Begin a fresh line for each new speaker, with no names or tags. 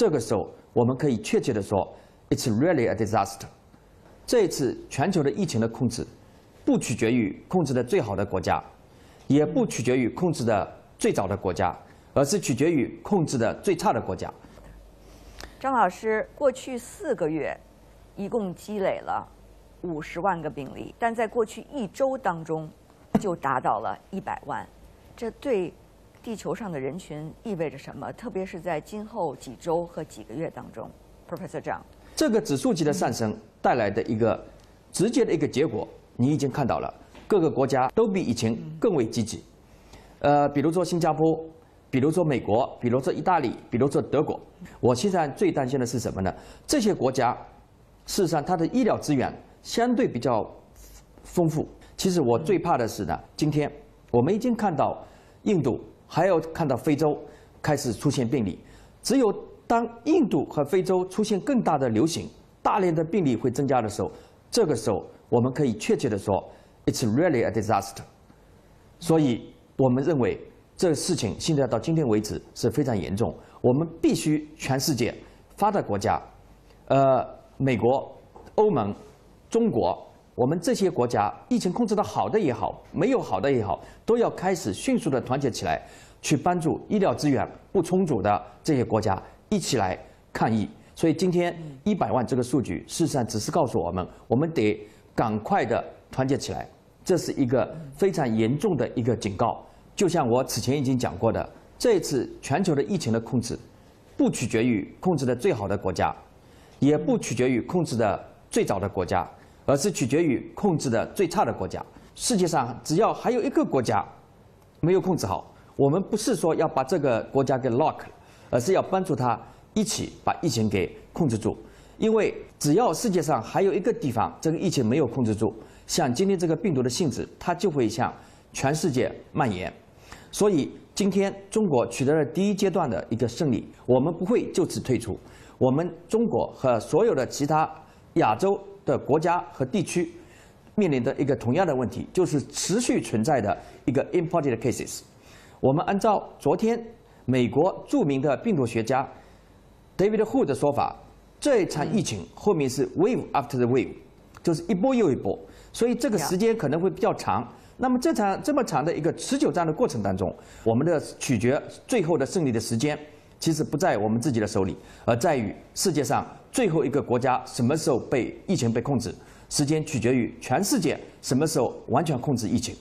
这个时候我们可以确切的说，it's really a disaster。这一次全球的疫情的控制，不取决于控制的最好的国家，也不取决于控制的最早的国家，而是取决于控制的最差的国家。
张老师，过去四个月，一共积累了五十万个病例，但在过去一周当中，就达到了一百万。这对地球上的人群意味着什么？特别是在今后几周和几个月当中，Professor Zhang。
这个指数级的上升带来的一个直接的一个结果，你已经看到了，各个国家都比以前更为积极。呃，比如说新加坡，比如说美国，比如说意大利，比如说德国。我现在最担心的是什么呢？这些国家事实上它的医疗资源相对比较丰富。其实我最怕的是呢，今天我们已经看到印度，还有看到非洲开始出现病例，只有。当印度和非洲出现更大的流行，大量的病例会增加的时候，这个时候我们可以确切的说，it's really a disaster。所以我们认为这个事情现在到今天为止是非常严重，我们必须全世界发达国家，呃，美国、欧盟、中国，我们这些国家疫情控制的好的也好，没有好的也好，都要开始迅速的团结起来，去帮助医疗资源不充足的这些国家。一起来抗疫，所以今天一百万这个数据，事实上只是告诉我们，我们得赶快的团结起来。这是一个非常严重的一个警告。就像我此前已经讲过的，这一次全球的疫情的控制，不取决于控制的最好的国家，也不取决于控制的最早的国家，而是取决于控制的最差的国家。世界上只要还有一个国家没有控制好，我们不是说要把这个国家给 lock。而是要帮助他一起把疫情给控制住，因为只要世界上还有一个地方这个疫情没有控制住，像今天这个病毒的性质，它就会向全世界蔓延。所以今天中国取得了第一阶段的一个胜利，我们不会就此退出。我们中国和所有的其他亚洲的国家和地区面临的一个同样的问题，就是持续存在的一个 imported cases。我们按照昨天。美国著名的病毒学家 David Hu 的说法，这一场疫情后面是 wave after the wave，就是一波又一波，所以这个时间可能会比较长。那么这场这么长的一个持久战的过程当中，我们的取决最后的胜利的时间，其实不在我们自己的手里，而在于世界上最后一个国家什么时候被疫情被控制，时间取决于全世界什么时候完全控制疫情。